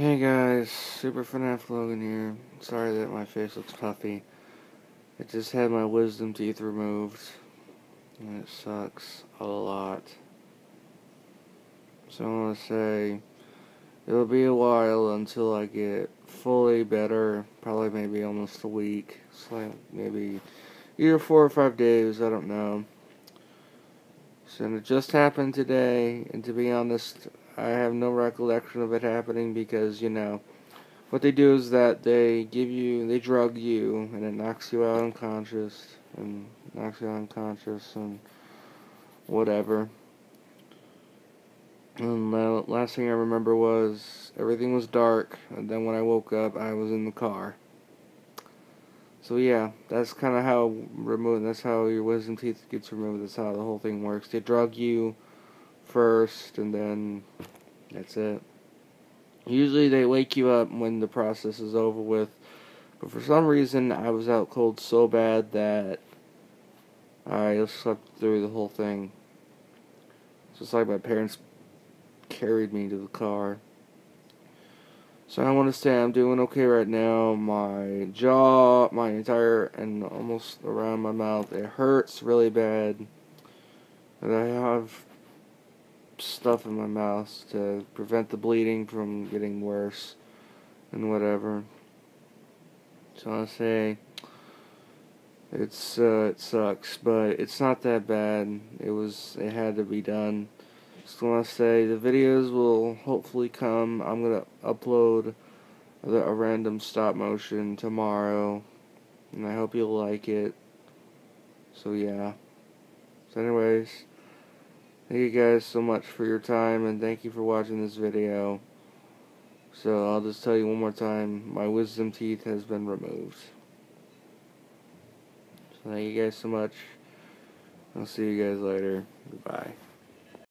Hey guys, Super FNAF Logan here. Sorry that my face looks puffy. I just had my wisdom teeth removed. And it sucks a lot. So I want to say, it'll be a while until I get fully better. Probably maybe almost a week. It's like maybe either four or five days, I don't know. So it just happened today, and to be honest, I have no recollection of it happening because, you know, what they do is that they give you, they drug you, and it knocks you out unconscious, and knocks you out unconscious, and whatever. And the last thing I remember was everything was dark, and then when I woke up, I was in the car. So yeah, that's kind of how remove. That's how your wisdom teeth gets removed. That's how the whole thing works. They drug you first, and then that's it. Usually they wake you up when the process is over with, but for some reason I was out cold so bad that I slept through the whole thing. It's just like my parents carried me to the car. So I want to say I'm doing okay right now. My jaw, my entire, and almost around my mouth, it hurts really bad. And I have stuff in my mouth to prevent the bleeding from getting worse and whatever. So I say it's uh, it sucks, but it's not that bad. It was it had to be done. Just want to say the videos will hopefully come. I'm gonna upload a, a random stop motion tomorrow, and I hope you'll like it. So yeah. So anyways. Thank you guys so much for your time and thank you for watching this video. So I'll just tell you one more time, my wisdom teeth has been removed. So thank you guys so much. I'll see you guys later. Goodbye.